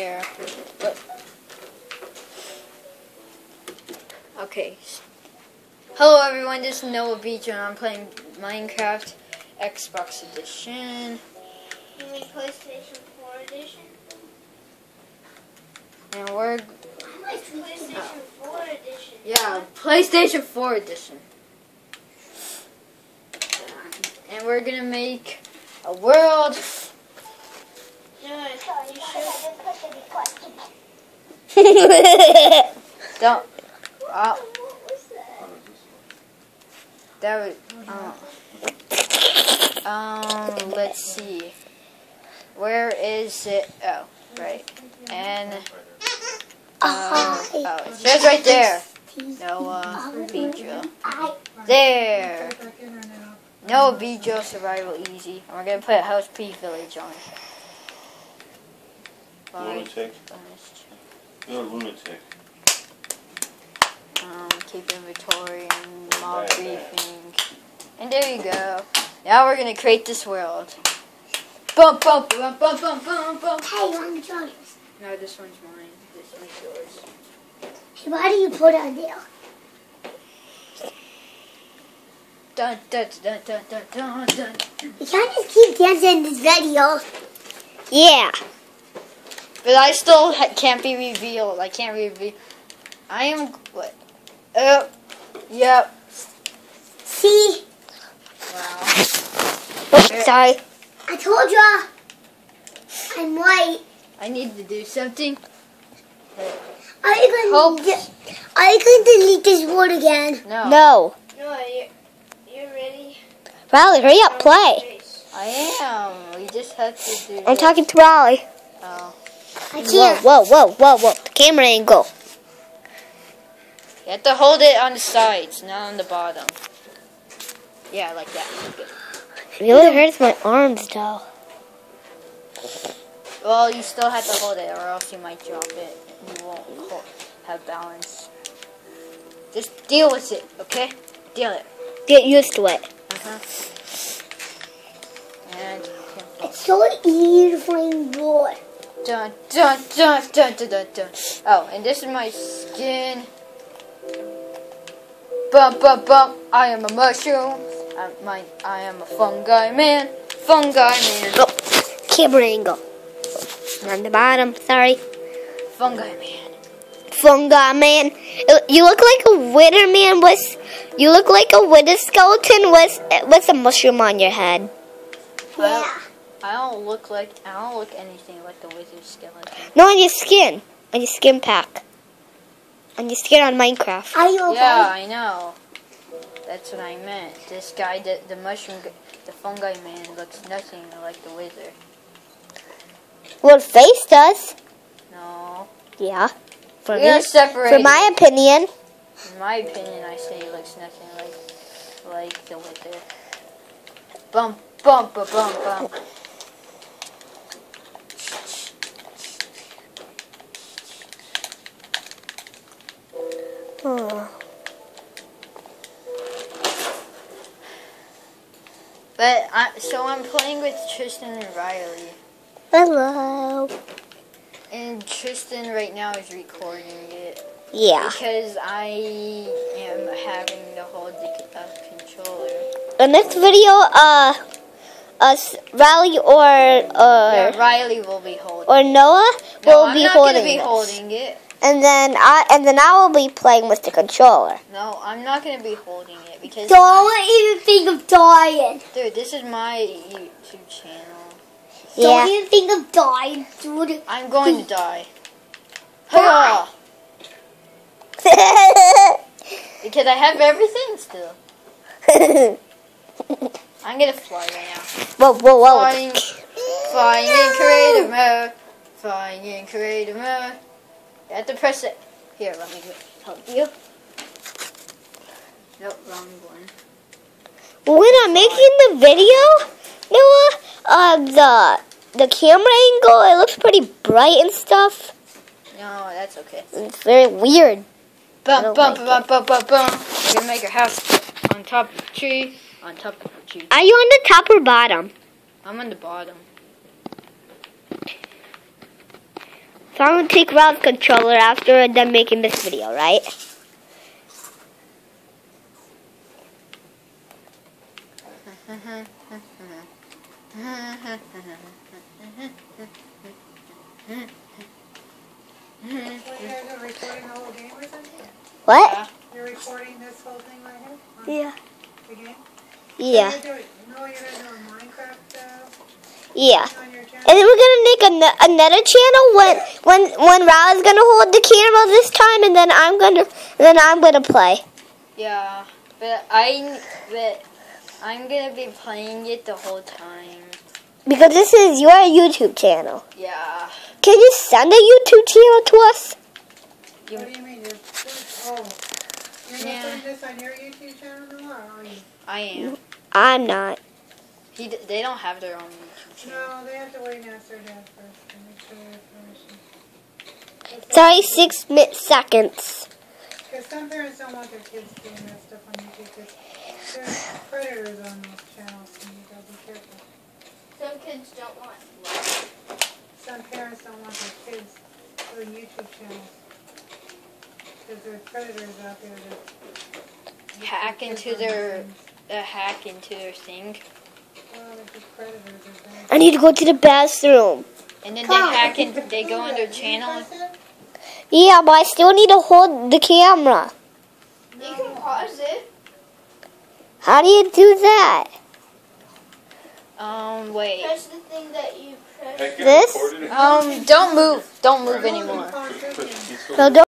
here. Okay. Hello everyone, this is Noah Beach and I'm playing Minecraft Xbox Edition. You mean PlayStation 4 edition? And we're I like PlayStation 4 edition. yeah, PlayStation 4 Edition. And we're gonna make a world No, you should. don't uh, What was that? that would um let's see. Where is it? Oh, right. And uh, oh, it right there. Noah Bejo. There. Noah Bejo Survival Easy. And we're gonna put House P Village on. Five, Lunatic. You're a lunatic. Um, keep inventory and mob griefing. And there you go. Now we're gonna create this world. Bump, bump, bump, bump, bump, bump, bump. Hey, I'm Jonas. No, this one's mine. This one's yours. Hey, why do you put on there? Dun, dun, dun, dun, dun, dun, dun. You can't just keep dancing in this video. Yeah. But I still ha- can't be revealed. I can't reveal. I am. What? Uh, yep. See? Wow. Oops, sorry. I told ya. I'm white. I need to do something. Are you Hope. gonna? de- Are you gonna delete this word again? No. No. No, you. You ready? Riley, hurry up, play. I am. We just have to do. I'm this. talking to Riley. Oh. I Whoa, can't. whoa, whoa, whoa, whoa. The camera angle. You have to hold it on the sides, not on the bottom. Yeah, like that. It really hurts my arms, though. Well, you still have to hold it, or else you might drop it. You won't hold, have balance. Just deal with it, okay? Deal it. Get used to it. Uh huh. And It's so easy to find wood. Dun dun dun dun dun dun dun. Oh, and this is my skin. Bump bump bump. I am a mushroom. I'm my I am a fungi man. Fungi man. Oh, camera angle. On the bottom, sorry. Fungi man. Fungi man. Uh, you look like a wither man with. You look like a wither skeleton with with a mushroom on your head. Yeah. I don't look like I don't look anything like the wizard skeleton. No, on your skin. On your skin pack. On your skin on Minecraft. Are you okay? Yeah, I know. That's what I meant. This guy, the, the mushroom, the fungi man, looks nothing like the wizard. Well, face does. No. Yeah. For We are me, separated. for my opinion. In my opinion, I say he looks nothing like like the wizard. Bump, bump, ba bump, bump. Oh. But I, so I'm playing with Tristan and Riley, Hello. and Tristan right now is recording it Yeah. because I am having to hold the uh, controller. The next video, uh, us Riley or Yeah, Riley will be holding. It. Or Noah No, will I'm be not holding gonna be this. holding it. And then I and then I will be playing with the controller. No, I'm not gonna be holding it because, Don't even think of dying. dude, this is my YouTube channel. Yeah. Don't even think of dying, dude. I'm going to die. Hiya! Because I have everything still. I'm gonna fly right now. whoa, whoa, whoa! Flying, flying in creative mode. Flying in creative mode. You have to press it. Here, let me help you. Nope, wrong one. When I'm making the video, Noah, uh, the the camera angle it looks pretty bright and stuff. No, that's okay. It's very weird. I Bump, like bump, bump, bump, bump. We're gonna make a house on top of the tree. On top of the tree. Are you on the top or bottom? I'm on the bottom. So I'm gonna take Ralph's controller after I'm done making this video, right? What, you're recording the whole game or something? What? You're recording this whole thing right here? Yeah. The game? Yeah. No, you're gonna Minecraft, uh, Yeah. thing on your channel? And then we're gonna make an- another channel when when when Ralph's gonna hold the camera this time, and then I'm gonna then I'm gonna play. Yeah, but I but I'm gonna be playing it the whole time. Because this is your YouTube channel. Yeah. Can you send a YouTube channel to us? What do you mean, you're, oh, you're not Yeah. putting this on your YouTube channel no more, are you? I am. I'm not. He d- they don't have their own YouTube channel. No, they have to wait and ask their dad first and make sure they have permission. Sorry, six mi- seconds. Because some parents don't want their kids doing that stuff on YouTube because there's predators on those channels and you gotta be careful. Some kids don't want. Some parents don't want their kids doing YouTube channels because there's predators out there that Hack into their things. uh, hack into their thing, Well, there's just predators out there. I need to go to the bathroom. and then they hack in. They go on their channel. Yeah, but I still need to hold the camera. You can pause it. How do you do that? Um, wait. Press the thing that you press. This? Um, don't move. Don't move anymore. No, don't.